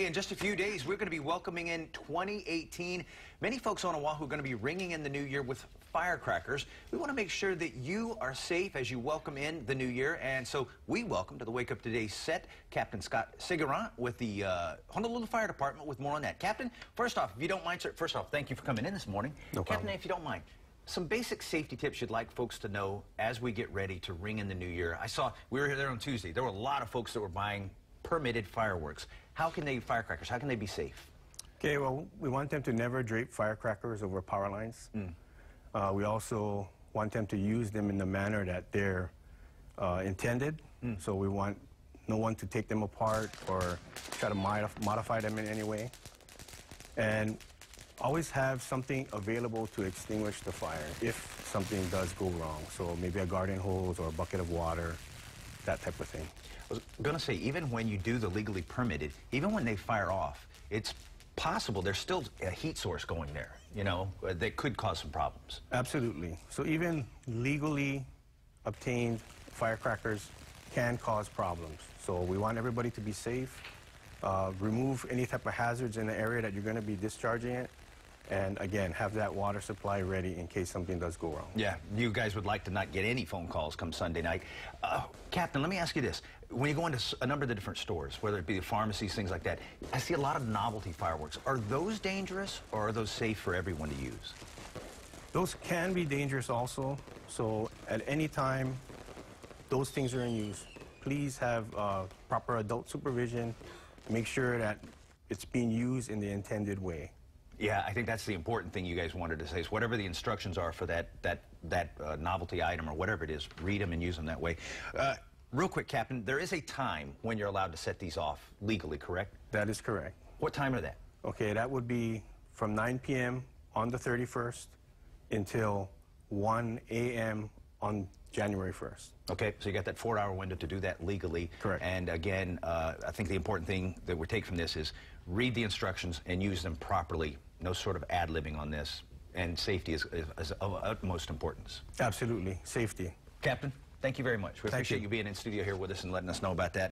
Hey, in just a few days, we're going to be welcoming in 2018. Many folks on Oahu are going to be ringing in the new year with firecrackers. We want to make sure that you are safe as you welcome in the new year. And so we welcome to the Wake Up 2day set Captain Scott Seguirant with the uh, Honolulu Fire Department with more on that. Captain, first off, if you don't mind, sir, first off, thank you for coming in this morning. No Captain, problem. if you don't mind, some basic safety tips you'd like folks to know as we get ready to ring in the new year. I saw, we were here there on Tuesday, there were a lot of folks that were buying permitted fireworks. How can they, firecrackers, how can they be safe? Okay, well, we want them to never drape firecrackers over power lines. Uh, we also want them to use them in the manner that they're uh, intended. So we want no one to take them apart or try to modif- modify them in any way. And always have something available to extinguish the fire if something does go wrong. So maybe a garden hose or a bucket of water, that type of thing. I was going to say, even when you do the legally permitted, even when they fire off, it's possible there's still a heat source going there, you know, uh, that could cause some problems. Absolutely. So even legally obtained firecrackers can cause problems. So we want everybody to be safe. Uh, remove any type of hazards in the area that you're going to be discharging it. And again, have that water supply ready in case something does go wrong. Yeah, you guys would like to not get any phone calls come Sunday night. Uh, Captain, let me ask you this. When you go into a number of the different stores, whether it be the pharmacies, things like that, I see a lot of novelty fireworks. Are those dangerous or are those safe for everyone to use? Those can be dangerous also. So at any time those things are in use, please have uh, proper adult supervision. Make sure that it's being used in the intended way. Yeah, I think that's the important thing you guys wanted to say. Is whatever the instructions are for that that that uh, novelty item or whatever it is, read them and use them that way. Uh, real quick, Captain, there is a time when you're allowed to set these off legally, correct? That is correct. What time are that? Okay, that would be from 9 p.m. on the 31st until 1 a.m. on January 1st. Okay, so you got that four-hour window to do that legally. Correct. And again, uh, I think the important thing that we take from this is read the instructions and use them properly. No sort of ad-libbing on this. And safety is, is, is of utmost importance. Absolutely, safety. Captain, thank you very much. We Thank appreciate you. you being in studio here with us and letting us know about that.